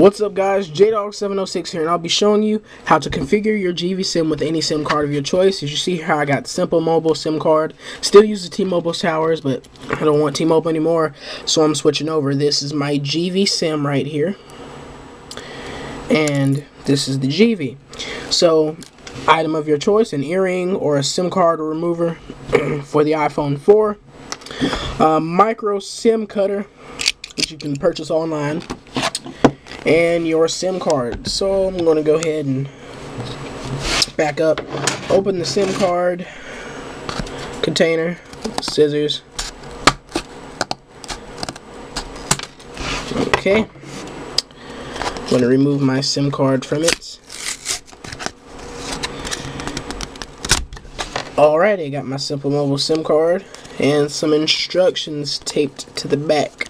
What's up guys, JDawg706 here and I'll be showing you how to configure your Gevey SIM with any SIM card of your choice. As you see here I got Simple Mobile SIM card, still use the T-Mobile towers but I don't want T-Mobile anymore so I'm switching over. This is my Gevey SIM right here and this is the Gevey. So item of your choice, an earring or a SIM card remover for the iPhone 4. A micro SIM cutter which you can purchase online and your SIM card. So I'm going to go ahead and back up, open the SIM card container, scissors. Okay. I'm going to remove my SIM card from it. Alrighty, I got my Simple Mobile SIM card and some instructions taped to the back.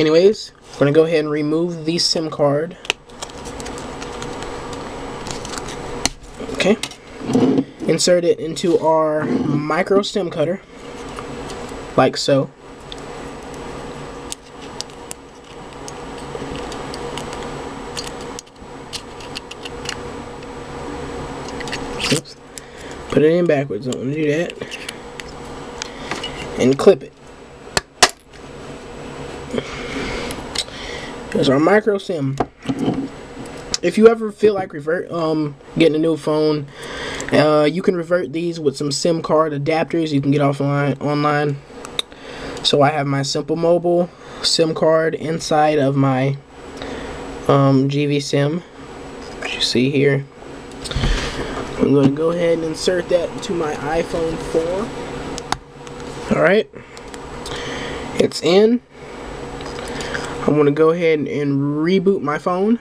Anyways, we're going to go ahead and remove the SIM card. Okay. Insert it into our micro SIM cutter, like so. Oops. Put it in backwards, don't want to do that. And clip it. There's our micro SIM. If you ever feel like revert, um, getting a new phone, uh, you can revert these with some SIM card adapters you can get offline online. So I have my Simple Mobile SIM card inside of my um, Gevey SIM. As you see here. I'm going to go ahead and insert that into my iPhone 4. Alright. It's in. I'm going to go ahead and reboot my phone.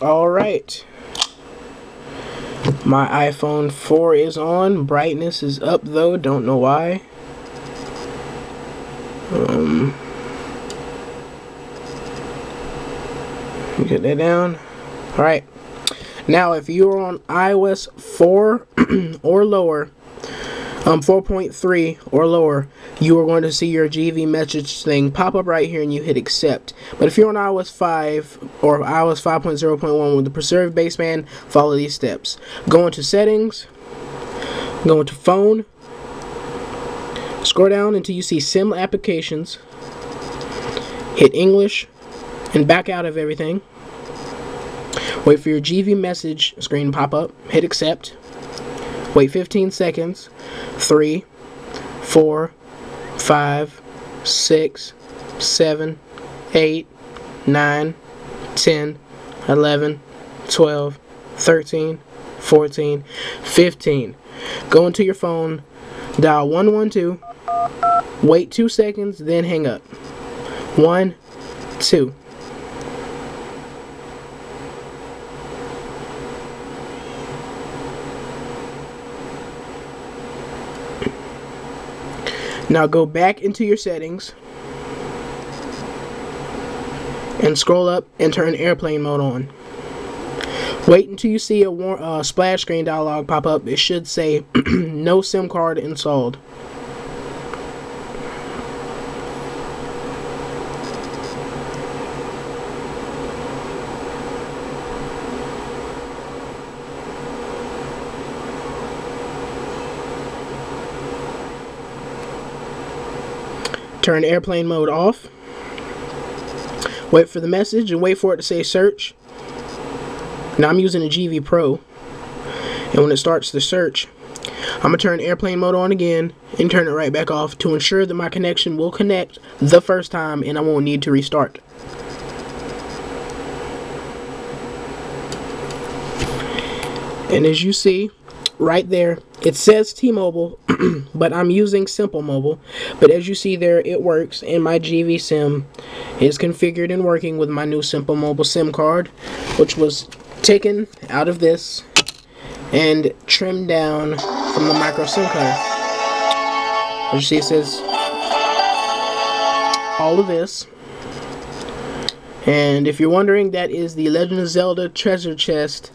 Alright. My iPhone 4 is on. Brightness is up though. Don't know why. Um, get that down. Alright. Now, if you're on iOS 4 or lower, um, 4.3 or lower, you are going to see your Gevey message thing pop up right here and you hit accept. But if you're on iOS 5 or iOS 5.0.1 with the preserved baseband, follow these steps. Go into settings, go into phone, scroll down until you see SIM applications, hit English, and back out of everything. Wait for your Gevey message screen pop up. Hit accept. Wait 15 seconds. 3, 4, 5, 6, 7, 8, 9, 10, 11, 12, 13, 14, 15. Go into your phone, dial 112, wait 2 seconds, then hang up. 1, 2. Now go back into your settings and scroll up and turn airplane mode on. Wait until you see a uh, splash screen dialog pop up. It should say no SIM card installed. Turn airplane mode off. Wait for the message and wait for it to say search. Now I'm using a Gevey Pro. And when it starts the search, I'm going to turn airplane mode on again and turn it right back off to ensure that my connection will connect the first time and I won't need to restart. And as you see, right there it says T-Mobile but I'm using Simple Mobile. But as you see there it works and my Gevey SIM is configured and working with my new Simple Mobile SIM card which was taken out of this and trimmed down from the micro SIM cutter as you see it says all of this And if you're wondering, that is the Legend of Zelda treasure chest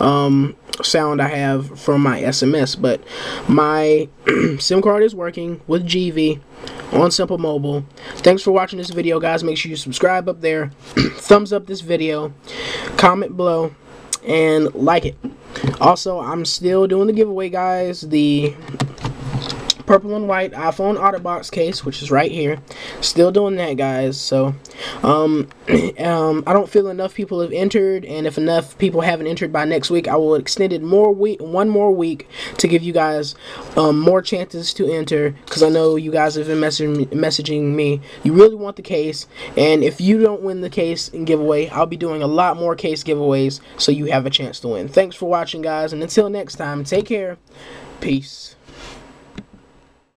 um, sound I have from my SMS. But my SIM card is working with Gevey on Simple Mobile. Thanks for watching this video, guys. Make sure you subscribe up there, thumbs up this video, comment below, and like it. Also, I'm still doing the giveaway, guys. The purple and white iPhone OtterBox case, which is right here. Still doing that, guys. So, um, um, I don't feel enough people have entered, and if enough people haven't entered by next week, I will extend it more week, one more week, to give you guys um, more chances to enter. Because I know you guys have been messaging messaging me. You really want the case, and if you don't win the case and giveaway, I'll be doing a lot more case giveaways, so you have a chance to win. Thanks for watching, guys, and until next time, take care. Peace.